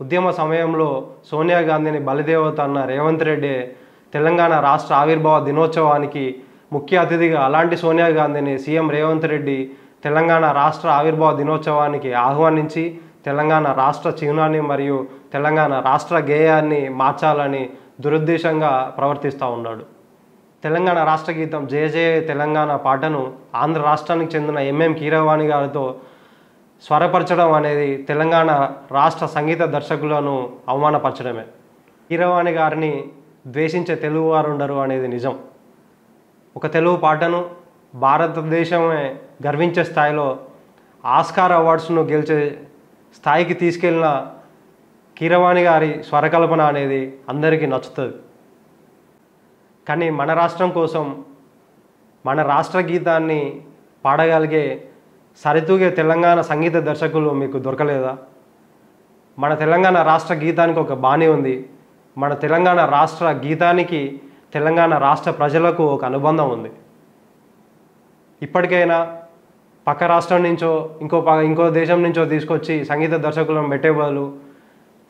ఉద్యమ సమయంలో సోనియా గాంధీని బలిదేవత అన్న రేవంత్ రెడ్డి తెలంగాణ రాష్ట్ర ఆవిర్భావ దినోత్సవానికి ముఖ్య అతిథిగా అలాంటి సోనియా గాంధీని సీఎం రేవంత్ రెడ్డి తెలంగాణ రాష్ట్ర ఆవిర్భావ దినోత్సవానికి ఆహ్వానించి తెలంగాణ రాష్ట్ర చిహ్నాన్ని మరియు తెలంగాణ రాష్ట్ర గేయాన్ని మార్చాలని దురుద్దేశంగా ప్రవర్తిస్తూ ఉన్నాడు. తెలంగాణ రాష్ట్ర గీతం జయ జయ తెలంగాణ పాటను ఆంధ్ర రాష్ట్రానికి చెందిన ఎంఎం కీరవాణి గారితో స్వరపరచడం అనేది తెలంగాణ రాష్ట్ర సంగీత దర్శకులను అవమానపరచడమే. కీరవాణి గారిని ద్వేషించే తెలుగువారు ఉండరు అనేది నిజం. ఒక తెలుగు పాటను భారతదేశమే గర్వించే స్థాయిలో ఆస్కార్ అవార్డ్స్ను గెలిచే స్థాయికి తీసుకెళ్ళిన కీరవాణి గారి స్వరకల్పన అనేది అందరికీ నచ్చుతుంది. కానీ మన రాష్ట్రం కోసం మన రాష్ట్ర గీతాన్ని పాడగలిగే సరితూగే తెలంగాణ సంగీత దర్శకులు మీకు దొరకలేదా? మన తెలంగాణ రాష్ట్ర గీతానికి ఒక బాణి ఉంది. మన తెలంగాణ రాష్ట్ర గీతానికి తెలంగాణ రాష్ట్ర ప్రజలకు ఒక అనుబంధం ఉంది. ఇప్పటికైనా పక్క రాష్ట్రం నుంచో ఇంకో ప- ఇంకో దేశం నుంచో తీసుకొచ్చి సంగీత దర్శకులను పెట్టే బదులు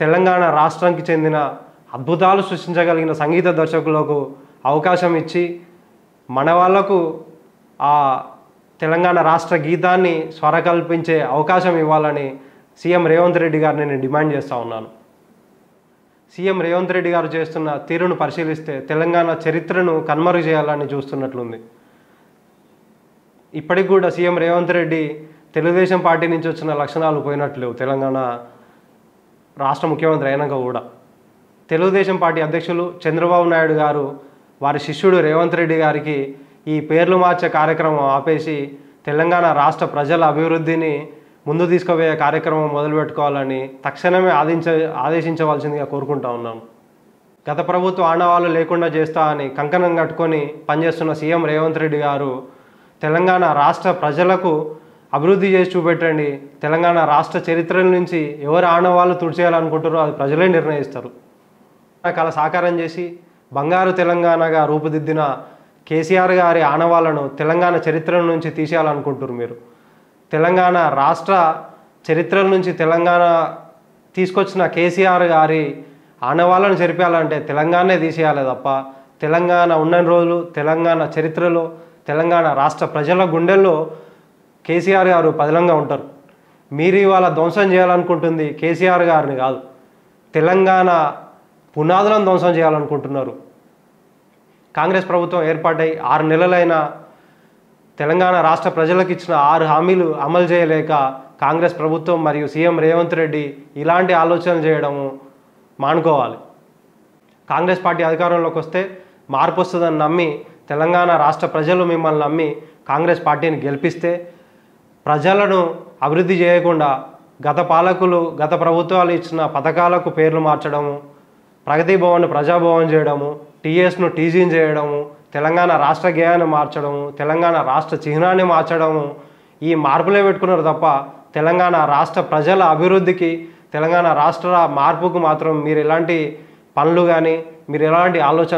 తెలంగాణ రాష్ట్రానికి చెందిన అద్భుతాలు సృష్టించగలిగిన సంగీత దర్శకులకు అవకాశం ఇచ్చి మన వాళ్ళకు ఆ తెలంగాణ రాష్ట్ర గీతాన్ని స్వరకల్పించే అవకాశం ఇవ్వాలని సీఎం రేవంత్ రెడ్డి గారిని నేను డిమాండ్ చేస్తూ ఉన్నాను. సీఎం రేవంత్ రెడ్డి గారు చేస్తున్న తీరును పరిశీలిస్తే తెలంగాణ చరిత్రను కన్మరుగు చేయాలని చూస్తున్నట్లుంది. ఇప్పటికి కూడా సీఎం రేవంత్ రెడ్డి తెలుగుదేశం పార్టీ నుంచి వచ్చిన లక్షణాలు పోయినట్లేవు తెలంగాణ రాష్ట్ర ముఖ్యమంత్రి అయినాక కూడా. తెలుగుదేశం పార్టీ అధ్యక్షులు చంద్రబాబు నాయుడు గారు వారి శిష్యుడు రేవంత్ రెడ్డి గారికి ఈ పేర్లు మార్చే కార్యక్రమం ఆపేసి తెలంగాణ రాష్ట్ర ప్రజల అభివృద్ధిని ముందు తీసుకుపోయే కార్యక్రమం మొదలుపెట్టుకోవాలని తక్షణమే ఆదించ ఆదేశించవలసిందిగా కోరుకుంటా ఉన్నాను. గత ప్రభుత్వ ఆనవాళ్ళు లేకుండా చేస్తా అని కంకణం కట్టుకొని పనిచేస్తున్న సీఎం రేవంత్ రెడ్డి గారు తెలంగాణ రాష్ట్ర ప్రజలకు అభివృద్ధి చేసి చూపెట్టండి తెలంగాణ రాష్ట్ర చరిత్రల నుంచి ఎవరు ఆనవాళ్ళు తుడిచేయాలనుకుంటారో అది ప్రజలే నిర్ణయిస్తారు. కళ సాకారం చేసి బంగారు తెలంగాణగా రూపుదిద్దిన కేసీఆర్ గారి ఆనవాళ్ళను తెలంగాణ చరిత్ర నుంచి తీసేయాలనుకుంటున్నారు మీరు. తెలంగాణ రాష్ట్ర చరిత్ర నుంచి తెలంగాణ తీసుకొచ్చిన కేసీఆర్ గారి ఆనవాళ్ళను చెరిపేయాలంటే తెలంగాణనే తీసేయాలి తప్ప తెలంగాణ ఉన్న రోజులు తెలంగాణ చరిత్రలో తెలంగాణ రాష్ట్ర ప్రజల గుండెల్లో కేసీఆర్ గారు పదిలంగా ఉంటారు. మీరు ఇవాళ ధ్వంసం చేయాలనుకుంటుంది కేసీఆర్ గారిని కాదు. తెలంగాణ పునాదులను ధ్వంసం చేయాలనుకుంటున్నారు. కాంగ్రెస్ ప్రభుత్వం ఏర్పాటై ఆరు నెలలైనా తెలంగాణ రాష్ట్ర ప్రజలకు ఇచ్చిన ఆరు హామీలు అమలు చేయలేక కాంగ్రెస్ ప్రభుత్వం మరియు సీఎం రేవంత్ రెడ్డి ఇలాంటి ఆలోచనలు చేయడము మానుకోవాలి. కాంగ్రెస్ పార్టీ అధికారంలోకి వస్తే మార్పు వస్తుందని నమ్మి తెలంగాణ రాష్ట్ర ప్రజలు మిమ్మల్ని నమ్మి కాంగ్రెస్ పార్టీని గెలిపిస్తే ప్రజలను అభివృద్ధి చేయకుండా గత పాలకులు గత ప్రభుత్వాలు ఇచ్చిన పథకాలకు పేర్లు మార్చడము ప్రగతి భవన్ ప్రజాభవన్ చేయడము టీఎస్ను టీజీని చేయడము తెలంగాణ రాష్ట్ర గేయాన్ని మార్చడము తెలంగాణ రాష్ట్ర చిహ్నాన్ని మార్చడము ఈ మార్పులే పెట్టుకున్నారు తప్ప తెలంగాణ రాష్ట్ర ప్రజల అభివృద్ధికి తెలంగాణ రాష్ట్ర మార్పుకు మాత్రం మీరు ఎలాంటి పనులు కానీ మీరు ఎలాంటి ఆలోచన